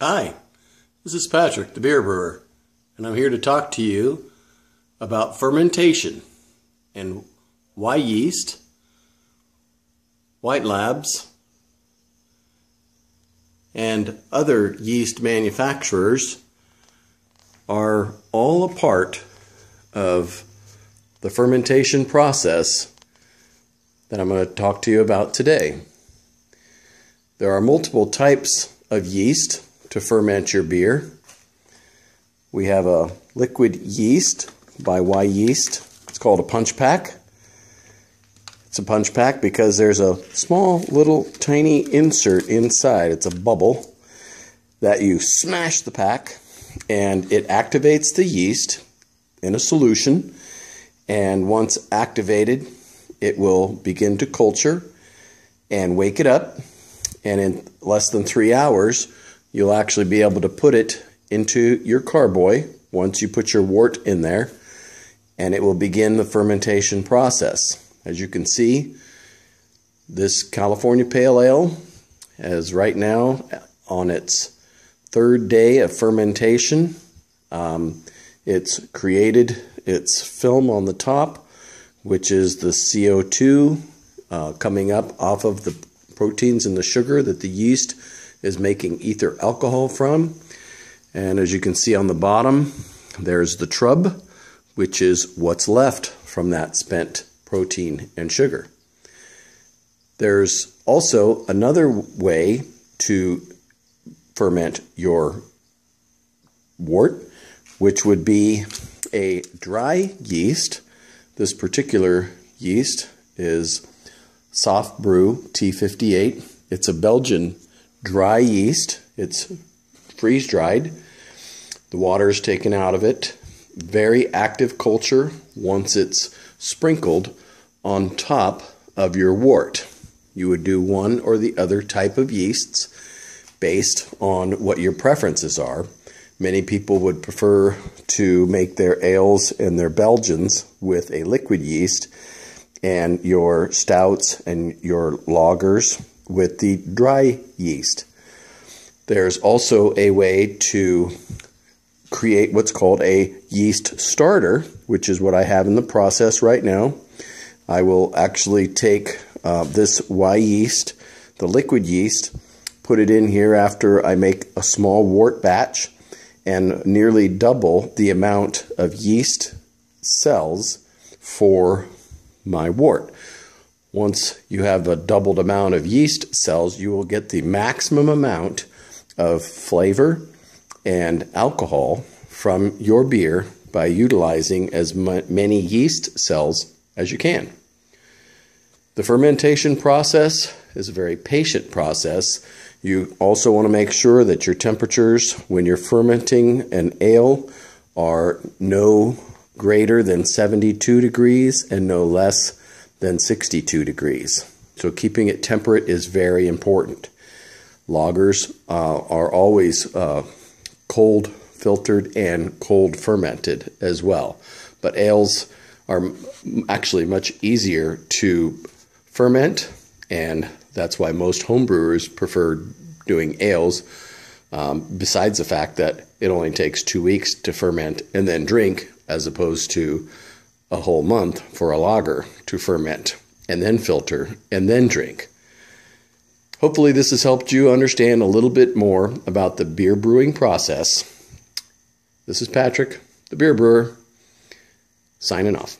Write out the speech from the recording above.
Hi, this is Patrick, the beer brewer, and I'm here to talk to you about fermentation and why yeast, White Labs, and other yeast manufacturers are all a part of the fermentation process that I'm going to talk to you about today. There are multiple types of yeast to ferment your beer. We have a liquid yeast by Wyeast. It's called a punch pack. It's a punch pack because there's a small little tiny insert inside. It's a bubble that you smash the pack and it activates the yeast in a solution. And once activated, it will begin to culture and wake it up. And in less than three hours, you'll actually be able to put it into your carboy once you put your wort in there and it will begin the fermentation process. As you can see, this California Pale Ale is right now on its third day of fermentation. Um, it's created its film on the top, which is the CO2 uh, coming up off of the proteins and the sugar that the yeast is making ether alcohol from. And as you can see on the bottom, there's the trub, which is what's left from that spent protein and sugar. There's also another way to ferment your wort, which would be a dry yeast. This particular yeast is Safbrew T58. It's a Belgian dry yeast. It's freeze dried. The water is taken out of it. Very active culture once it's sprinkled on top of your wort. You would do one or the other type of yeasts based on what your preferences are. Many people would prefer to make their ales and their Belgians with a liquid yeast and your stouts and your lagers with the dry yeast. There's also a way to create what's called a yeast starter, which is what I have in the process right now. I will actually take uh, this yeast, the liquid yeast, put it in here after I make a small wort batch and nearly double the amount of yeast cells for my wort. Once you have a doubled amount of yeast cells, you will get the maximum amount of flavor and alcohol from your beer by utilizing as many yeast cells as you can. The fermentation process is a very patient process. You also want to make sure that your temperatures when you're fermenting an ale are no greater than 72 degrees and no less than 62 degrees. So keeping it temperate is very important. Lagers uh, are always uh, cold filtered and cold fermented as well. But ales are actually much easier to ferment, and that's why most homebrewers prefer doing ales. Um, besides the fact that it only takes two weeks to ferment and then drink, as opposed to a whole month for a lager to ferment and then filter and then drink. Hopefully, this has helped you understand a little bit more about the beer brewing process. This is Patrick, the beer brewer, signing off.